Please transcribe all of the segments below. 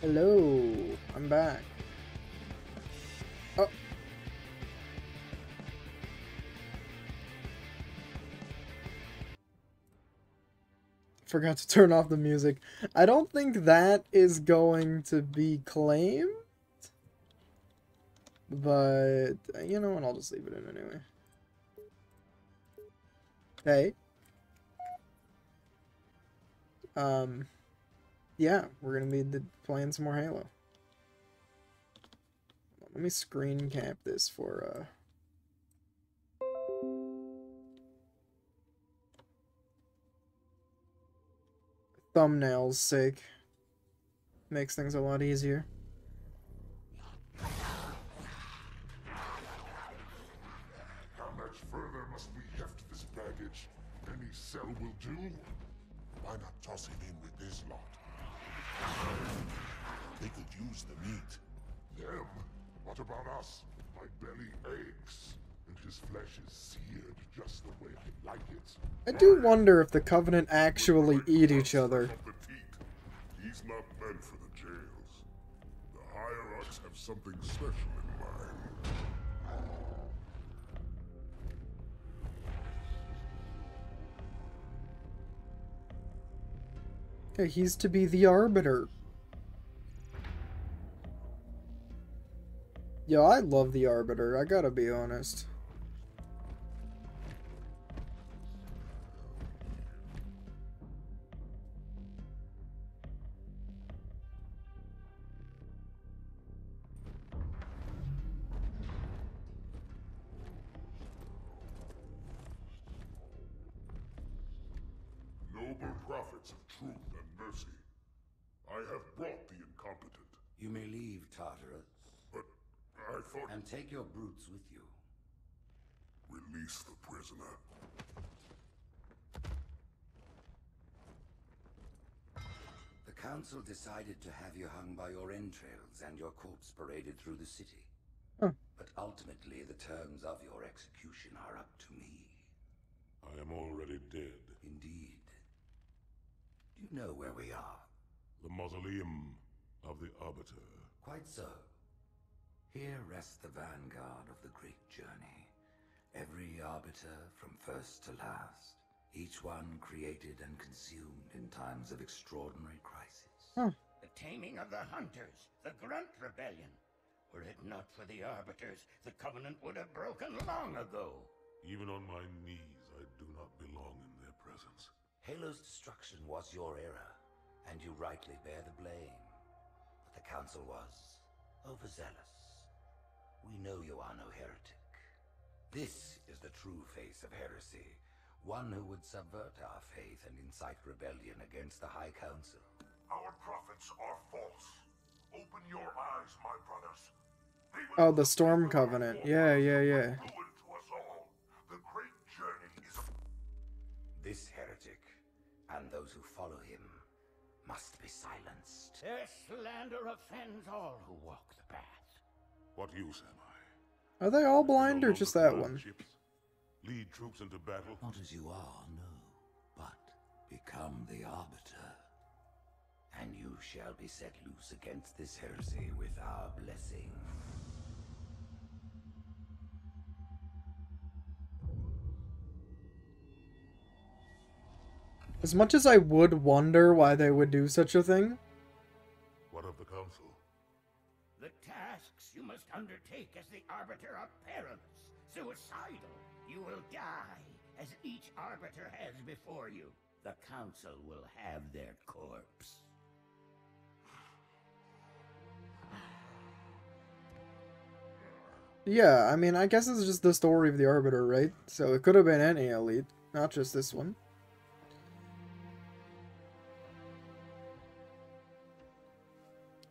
Hello, I'm back. Oh. Forgot to turn off the music. I don't think that is going to be claimed. But, you know what, I'll just leave it in anyway. Hey. Um, yeah, we're gonna be the, playing some more Halo. Let me screen cap this for, uh... Thumbnail's sake. Makes things a lot easier. How much further must we heft this baggage? Any cell will do? Why not toss him in with this lot? They could use the meat. Them? What about us? My belly aches, and his flesh is seared just the way I like it. I do wonder if the Covenant actually eat each other. Of the teat. He's not meant for the jails. The hierarchs have something special in mind. He's to be the Arbiter. Yo, I love the Arbiter, I gotta be honest. Take your brutes with you. release the prisoner. The council decided to have you hung by your entrails and your corpse paraded through the city. Huh. But ultimately, the terms of your execution are up to me. I am already dead. Indeed. Do you know where we are? The mausoleum of the Arbiter. Quite so. Here rests the vanguard of the great journey. Every arbiter from first to last. Each one created and consumed in times of extraordinary crisis. Hmm. The taming of the hunters, the Grunt Rebellion. Were it not for the Arbiters, the Covenant would have broken long ago. Even on my knees, I do not belong in their presence. Halo's destruction was your error, and you rightly bear the blame. But the Council was overzealous. We know you are no heretic. This is the true face of heresy, one who would subvert our faith and incite rebellion against the High Council. Our prophets are false. Open your eyes, my brothers. Oh, the Storm Covenant. Yeah, yeah, yeah. ruin to us all. The great journey is a This heretic, and those who follow him, must be silenced. Their slander offends all who walk the path. What use am I? Are they all blind or just that one? ships, Lead troops into battle. Not as you are, no, but become the Arbiter. And you shall be set loose against this heresy with our blessing. As much as I would wonder why they would do such a thing, must undertake as the Arbiter are perilous, suicidal. You will die, as each Arbiter has before you. The Council will have their corpse. yeah, I mean, I guess it's just the story of the Arbiter, right? So it could have been any elite, not just this one.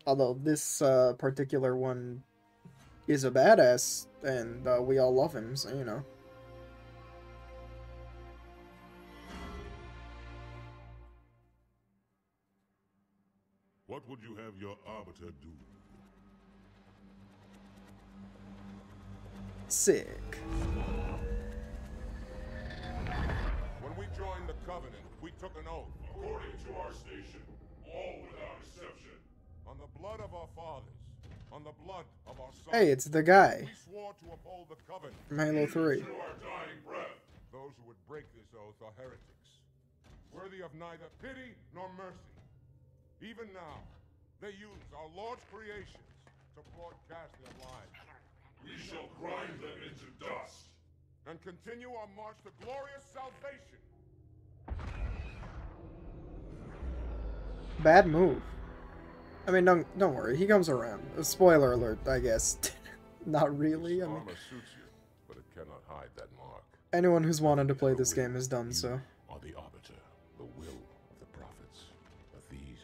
Although this uh, particular one is a badass, and uh, we all love him, so you know. What would you have your arbiter do? Sick. When we joined the Covenant, we took an oath. According to our station, all without exception. On On the blood of our fathers, on the blood of our sons. Hey, it's the guy We swore to uphold the Halo 3. Our dying breath. Those who would break this oath are heretics, worthy of neither pity nor mercy. Even now, they use our Lord's creations to broadcast their lies We shall grind them into dust. and continue our march to glorious salvation. Bad move. I mean, don't don't worry. He comes around. Spoiler alert, I guess. Not really. I This mean, armor suits you, but it cannot hide that mark. anyone who's wanted to play this game has done so. Are the arbiter, the will of the prophets. But these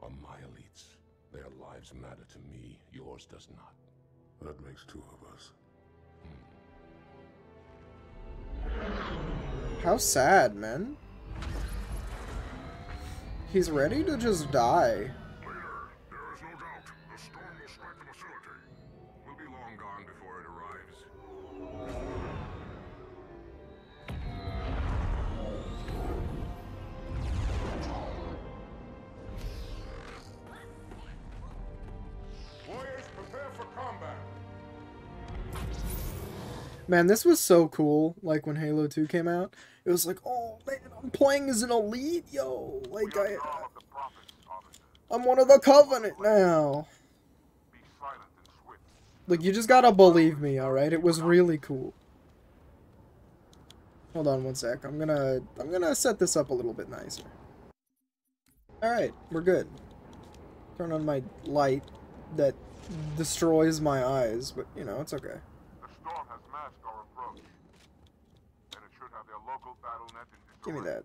are my elites. Their lives matter to me. Yours does not. That makes two of us. Hmm. How sad, man. He's ready to just die. Man, this was so cool. Like when Halo 2 came out, it was like, oh man, I'm playing as an elite, yo. Like I. I'm one of the Covenant now. Like you just gotta believe me, all right? It was really cool. Hold on one sec. I'm gonna I'm gonna set this up a little bit nicer. All right, we're good. Turn on my light that destroys my eyes, but you know it's okay. The storm has masked our approach. And it should have their local battle net in Give me that.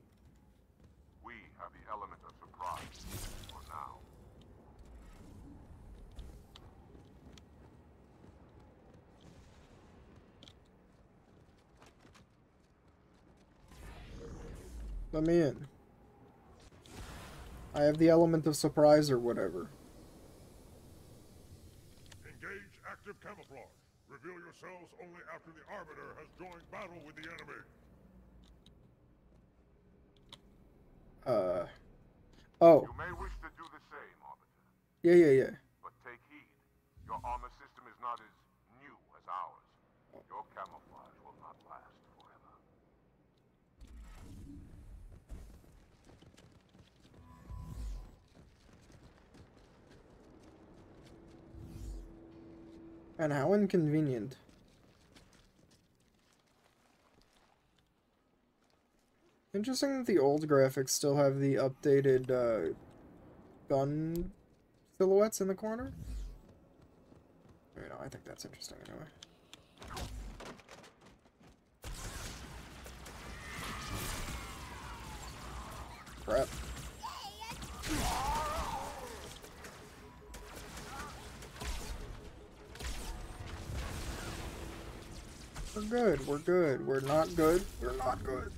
We have the element of surprise. For now. Let me in. I have the element of surprise or whatever. Engage active camouflage. Reveal yourselves only after the Arbiter has joined battle with the enemy. Uh. Oh. You may wish to do the same, Arbiter. Yeah, yeah, yeah. But take heed. Your armor system is not as And how inconvenient. Interesting that the old graphics still have the updated uh, gun silhouettes in the corner. You know, I think that's interesting anyway. Crap. We're good, we're good. We're not good, we're not good.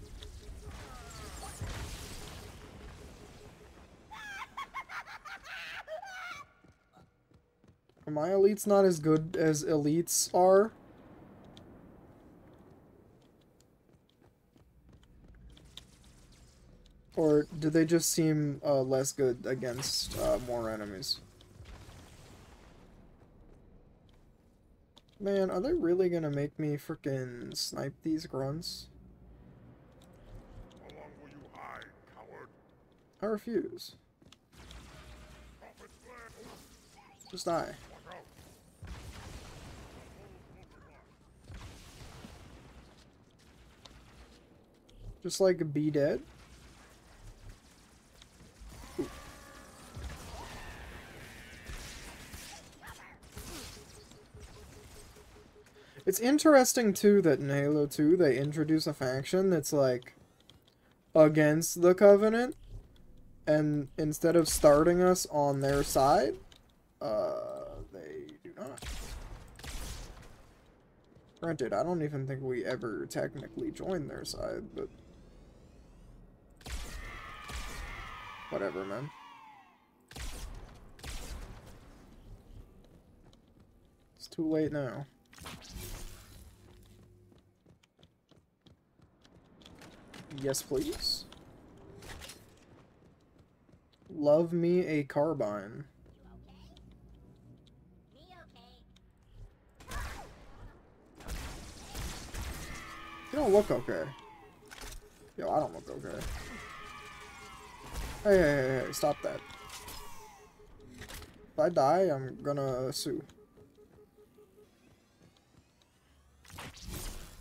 Are my elites not as good as elites are? Or do they just seem uh, less good against uh, more enemies? Man, are they really gonna make me frickin' snipe these grunts? How long will you hide, coward? I refuse. Just die. Just like be dead. It's interesting too that in Halo 2 they introduce a faction that's like against the Covenant and instead of starting us on their side, uh they do not. Granted, I don't even think we ever technically joined their side, but whatever, man. It's too late now. Yes, please. Love me a carbine. You don't look okay. Yo, I don't look okay. Hey, hey, hey, hey, stop that. If I die, I'm gonna sue.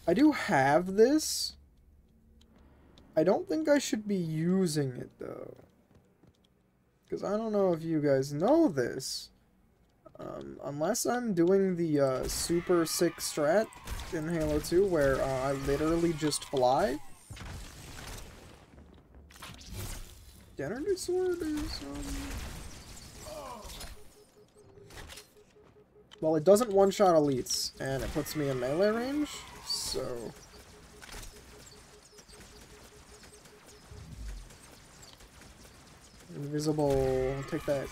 I do have this. I don't think I should be using it, though. Because I don't know if you guys know this. Um, unless I'm doing the uh, super sick strat in Halo 2 where uh, I literally just fly. Sword is, um... Well, it doesn't one-shot elites, and it puts me in melee range, so... Invisible, take that.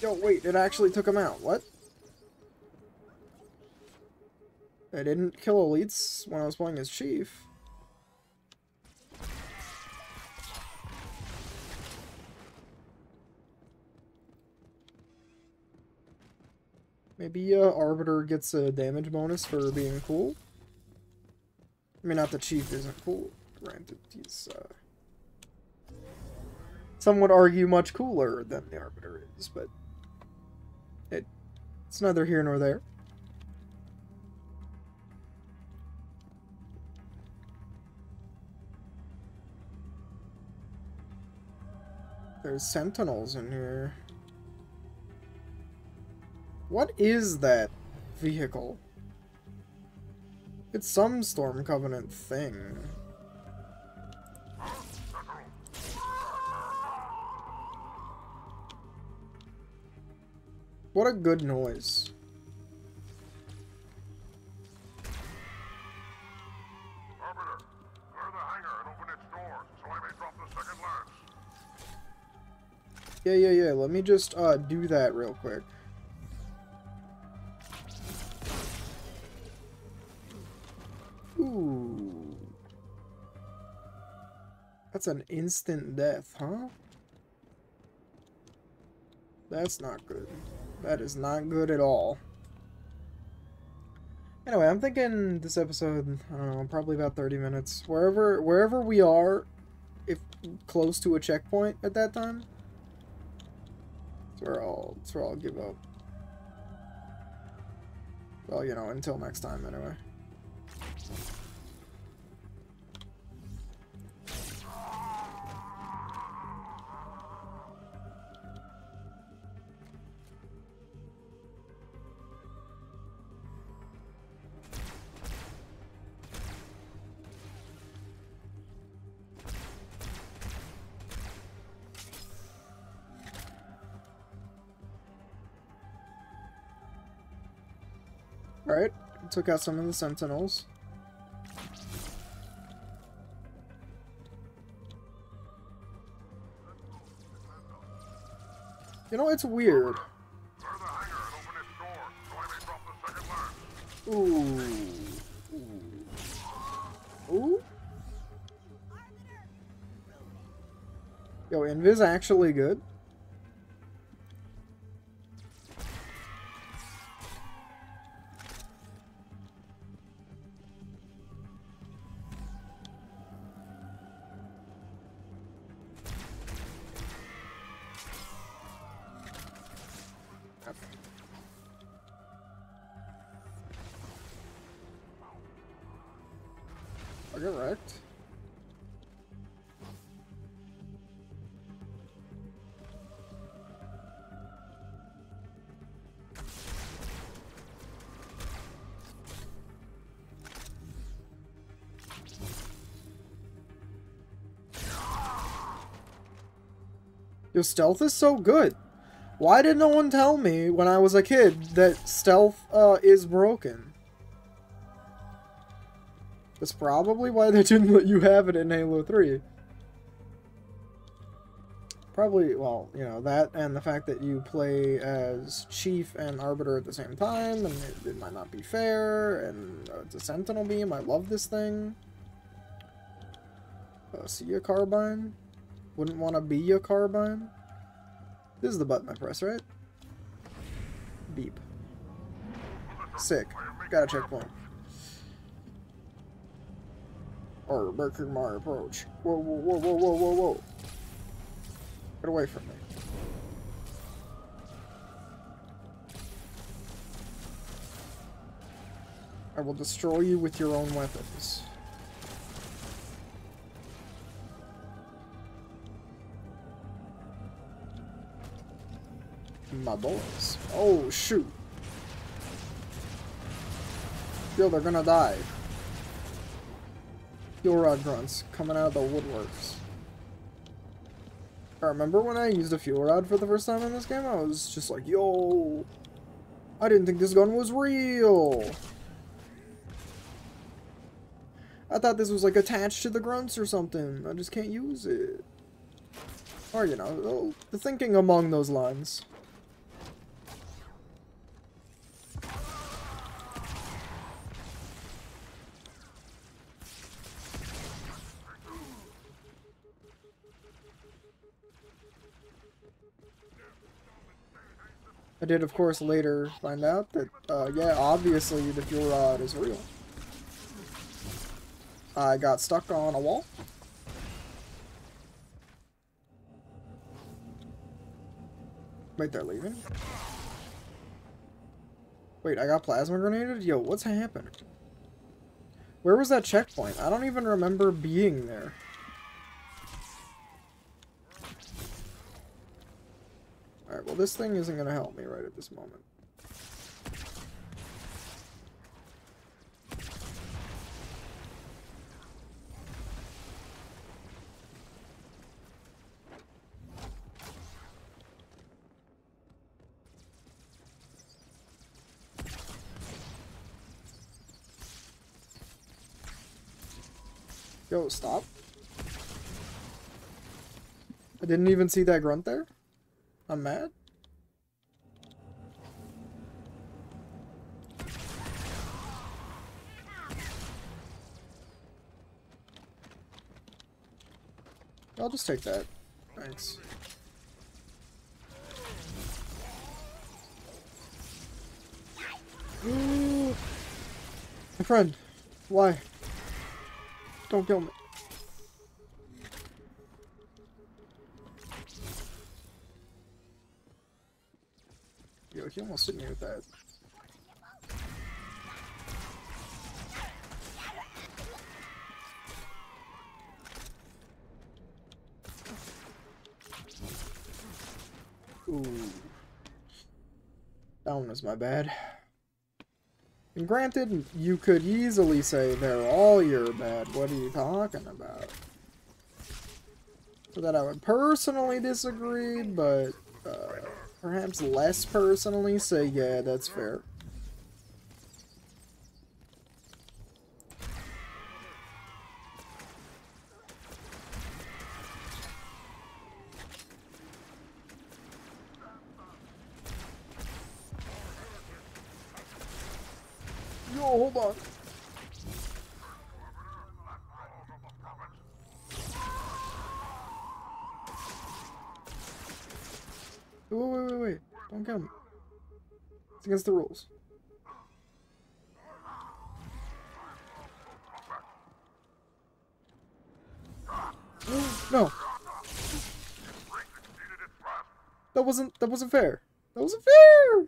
Yo, wait, it actually took him out. What? I didn't kill elites when I was playing as Chief. Maybe uh, Arbiter gets a damage bonus for being cool. I mean, not the Chief isn't cool. Granted, he's, uh... Some would argue much cooler than the Arbiter is, but... It, it's neither here nor there. There's sentinels in here. What is that vehicle? It's some Storm Covenant thing. What a good noise. Yeah, yeah, yeah. Let me just uh, do that real quick. That's an instant death, huh? That's not good. That is not good at all. Anyway, I'm thinking this episode, I don't know, probably about 30 minutes. Wherever wherever we are, if close to a checkpoint at that time, that's where I'll, that's where I'll give up. Well, you know, until next time, anyway. Took out some of the sentinels. You know, it's weird. Ooh. Ooh. Yo, Invis actually good. Your stealth is so good. Why did no one tell me when I was a kid that stealth uh, is broken? That's probably why they didn't let you have it in Halo 3. Probably, well, you know, that and the fact that you play as Chief and Arbiter at the same time, and it, it might not be fair, and uh, it's a Sentinel beam, I love this thing. Uh, see a carbine? Wouldn't want to be a carbine? This is the button I press, right? Beep. Sick. Got a checkpoint. Or making my approach. Whoa, whoa, whoa, whoa, whoa, whoa, whoa. Get away from me. I will destroy you with your own weapons. My boys. Oh, shoot. Yo, they're gonna die. Fuel rod grunts coming out of the woodworks. I remember when I used a fuel rod for the first time in this game, I was just like, yo, I didn't think this gun was real. I thought this was like attached to the grunts or something. I just can't use it. Or, you know, the thinking among those lines. I did, of course, later find out that, uh, yeah, obviously the fuel rod is real. I got stuck on a wall. Wait, they're leaving? Wait, I got plasma grenaded? Yo, what's happened? Where was that checkpoint? I don't even remember being there. Alright, well this thing isn't going to help me right at this moment. Yo, stop. I didn't even see that grunt there. I'm mad. I'll just take that. Thanks. My friend, why? Don't kill me. Yo, almost hit me with that. Ooh. That one was my bad. And granted, you could easily say they're all your bad. What are you talking about? So that I would personally disagree, but perhaps less personally say, yeah, that's fair. Yo, hold on. Wait, wait, wait, wait. Don't kill me. It's against the rules. no. That wasn't that wasn't fair. That wasn't fair.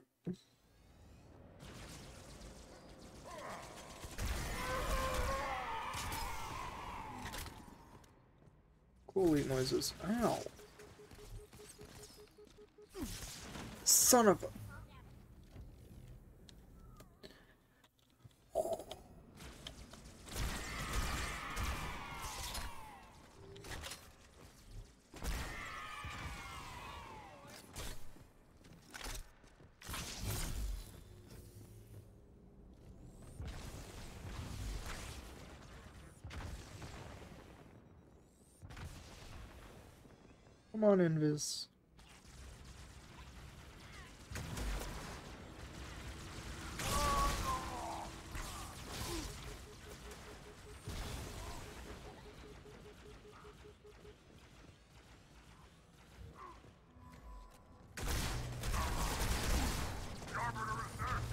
Cool noises. Ow. Son of a... down, Invis.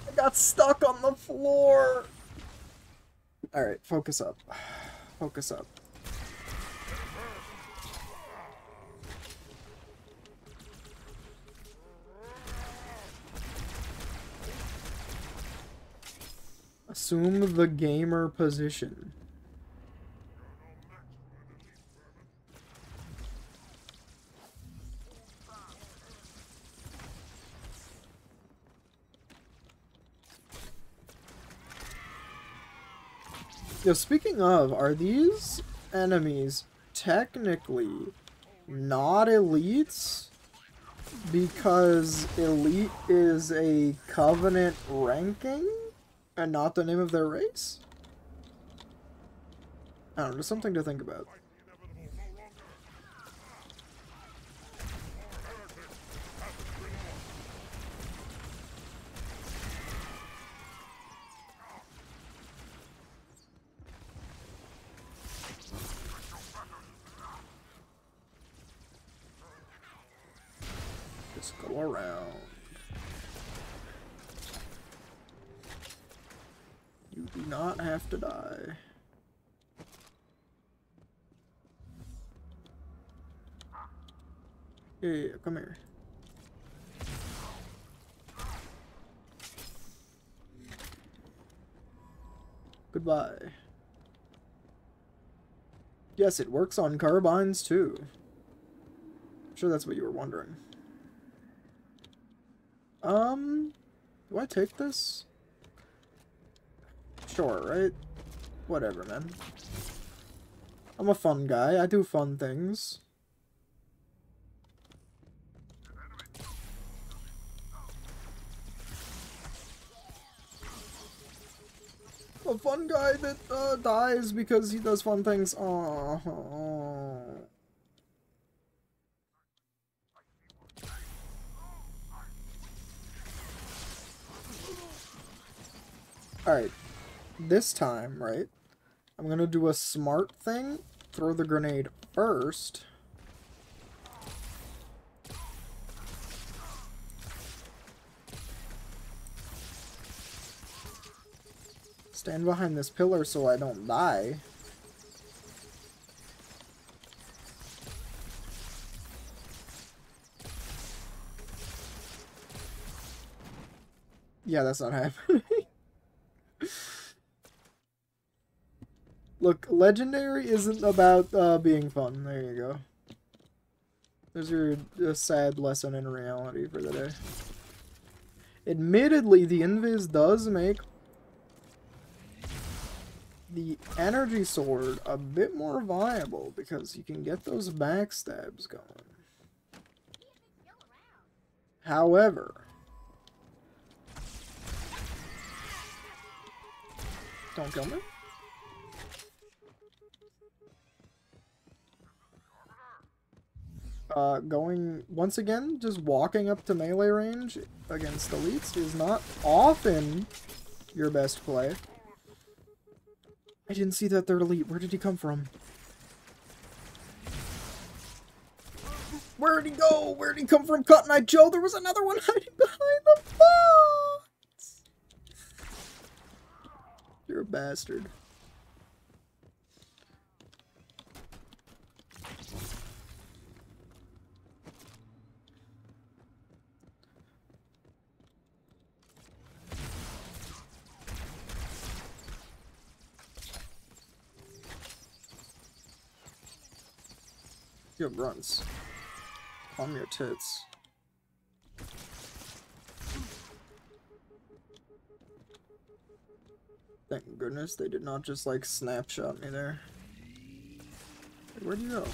I got stuck on the floor! Alright, focus up. Focus up. Assume the gamer position. Yo, speaking of, are these enemies technically not elites? Because elite is a covenant ranking and not the name of their race? I don't know, just something to think about. Just go around. You not have to die. Yeah, yeah, yeah, come here. Goodbye. Yes, it works on carbines too. I'm sure that's what you were wondering. Um, do I take this? Sure, right? Whatever, man. I'm a fun guy. I do fun things. A fun guy that uh, dies because he does fun things. Aww. Alright. This time, right? I'm gonna do a smart thing. Throw the grenade first. Stand behind this pillar so I don't die. Yeah, that's not happening. Look, legendary isn't about uh, being fun. There you go. There's your uh, sad lesson in reality for the day. Admittedly, the Invis does make the energy sword a bit more viable because you can get those backstabs going. However, don't kill me. Uh, going, once again, just walking up to melee range against elites is not often your best play. I didn't see that third elite. Where did he come from? Where did he go? Where did he come from? Cotton Eye Joe? There was another one hiding behind the box! You're a bastard. You have runs. Calm your tits. Thank goodness they did not just like snapshot me there. Hey, where'd you go?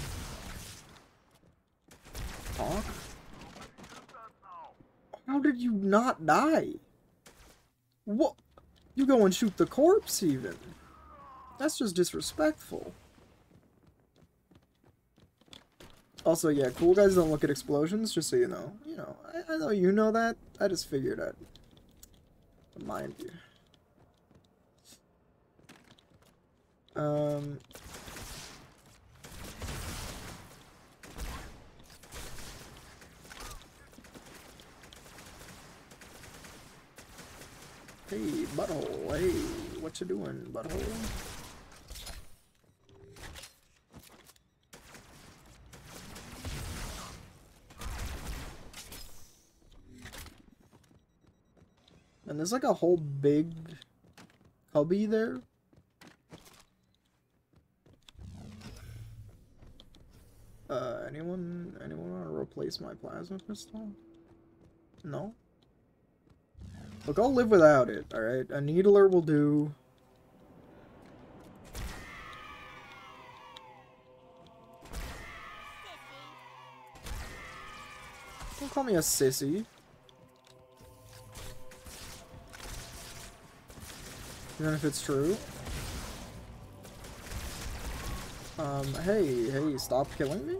Talk? How did you not die? What? You go and shoot the corpse even. That's just disrespectful. Also, yeah, cool guys don't look at explosions, just so you know. You know, I, I know you know that. I just figured I'd remind you. Um... Hey, butthole. Hey, what you doing, butthole? And there's like a whole big cubby there. Uh, anyone, anyone want to replace my plasma pistol? No? Look, I'll live without it, alright? A needler will do. Don't call me a sissy. Even if it's true. Um, hey, hey, stop killing me?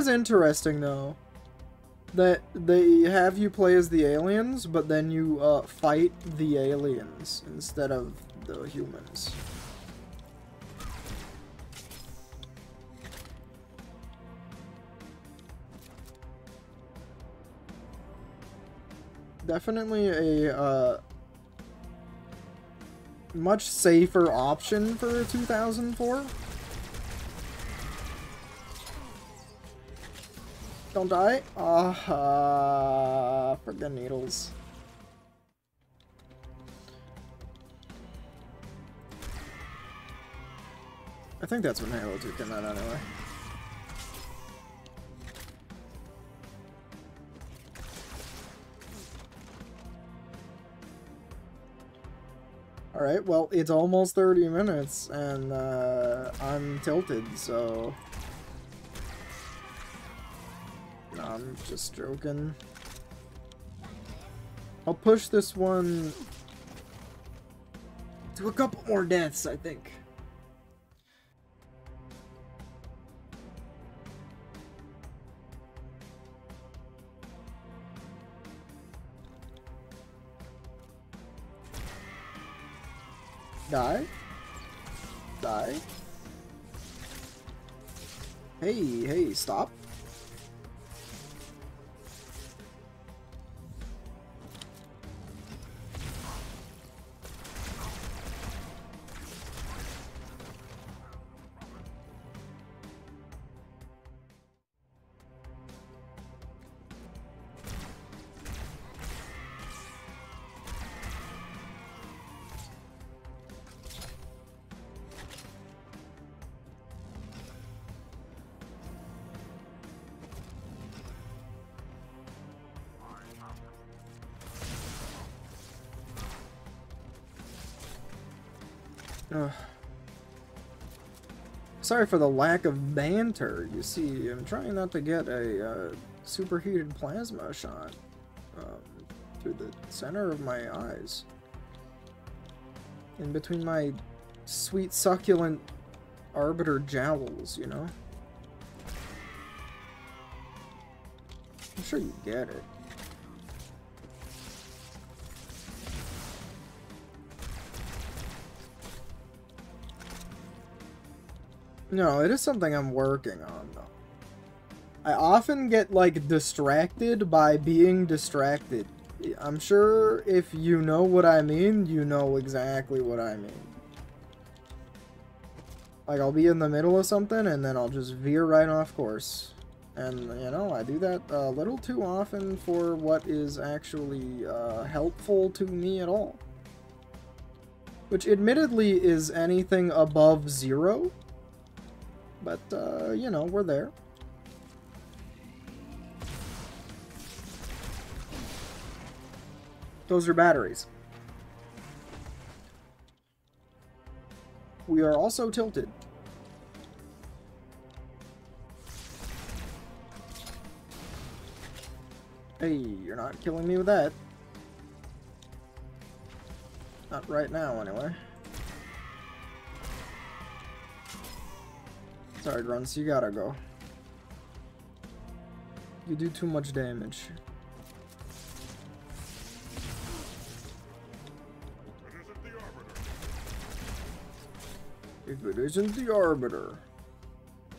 Is interesting though that they have you play as the aliens, but then you uh, fight the aliens instead of the humans. Definitely a uh, much safer option for 2004. Don't die. Ah, uh, for the needles. I think that's when Halo 2 came out anyway. Alright, well, it's almost 30 minutes, and uh, I'm tilted, so... No, I'm just joking. I'll push this one to a couple more deaths, I think. Die. Die. Hey, hey, stop. Sorry for the lack of banter. You see, I'm trying not to get a uh, superheated plasma shot um, through the center of my eyes. In between my sweet, succulent arbiter jowls, you know? I'm sure you get it. No, it is something I'm working on, though. I often get, like, distracted by being distracted. I'm sure if you know what I mean, you know exactly what I mean. Like, I'll be in the middle of something, and then I'll just veer right off course. And, you know, I do that a little too often for what is actually uh, helpful to me at all. Which, admittedly, is anything above zero. But, uh, you know, we're there. Those are batteries. We are also tilted. Hey, you're not killing me with that. Not right now, anyway. Sorry, Grunts, you gotta go. You do too much damage. If it isn't the Arbiter.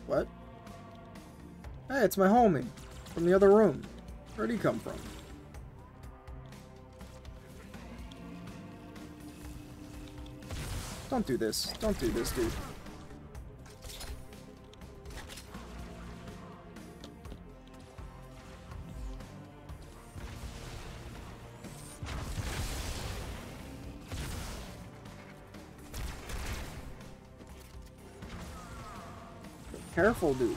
What? Hey, it's my homie. From the other room. Where'd he come from? Don't do this. Don't do this, dude. Careful, dude.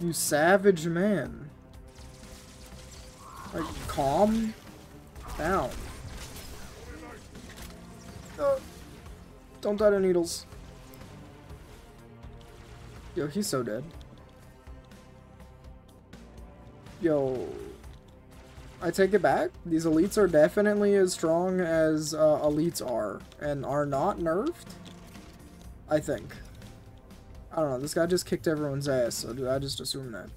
You savage man. Like, calm down. Uh, don't die to needles. Yo, he's so dead. Yo. I take it back. These elites are definitely as strong as uh, elites are, and are not nerfed. I think. I don't know. This guy just kicked everyone's ass, so I just assume that.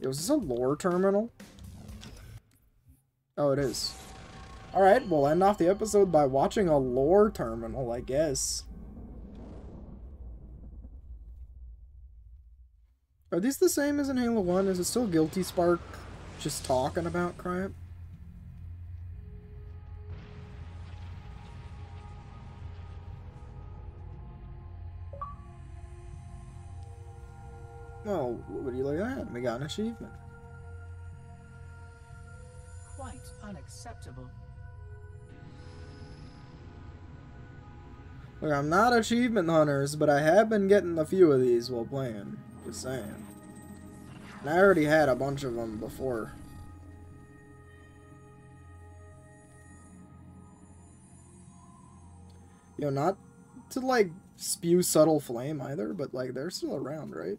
Yo, is this a lore terminal? Oh, it is. Alright, we'll end off the episode by watching a lore terminal, I guess. Are these the same as in Halo 1? Is it still Guilty Spark just talking about crap? Well, what do you look at? We got an achievement. Quite unacceptable. Look, I'm not achievement hunters, but I have been getting a few of these while playing. Just saying. And I already had a bunch of them before. You know, not to like spew subtle flame either, but like they're still around, right?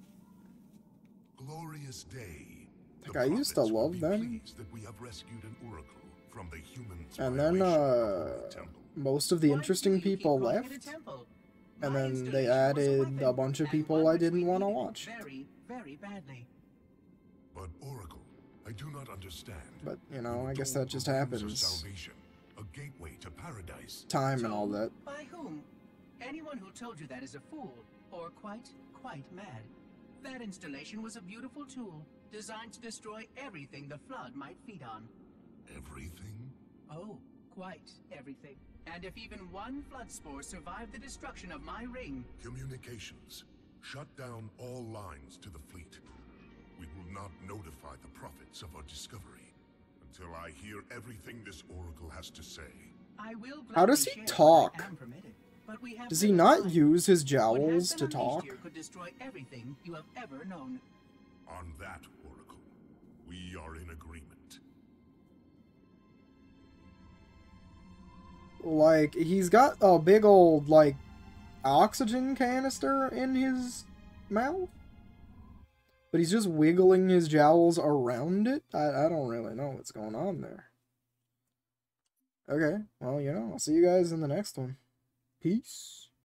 Glorious day. Like, The I used to love them. That we have rescued an oracle from the humans' And then violation of uh the most of the Why interesting people left. it a temple? and then they added a bunch of people I didn't wanna watch. Very, very badly. But oracle, I do not understand. But you know, I guess that just the wings of happens. Salvation, a gateway to paradise. Time and all that. By whom? Anyone who told you that is a fool, or quite, quite mad. That installation was a beautiful tool, designed to destroy everything the Flood might feed on. Everything? Oh, quite everything. And if even one Flood spore survived the destruction of my ring, Communications. Shut down all lines to the fleet. We will not notify the prophets of our discovery until I hear everything this oracle has to say. I will How does he talk? what I am permitted. But we have Does he not time. use his jowls to talk? could destroy everything you have ever known. On that, oracle, we are in agreement. Like, he's got a big old, like, oxygen canister in his mouth? But he's just wiggling his jowls around it? I, I don't really know what's going on there. Okay, well, you know, I'll see you guys in the next one. Peace.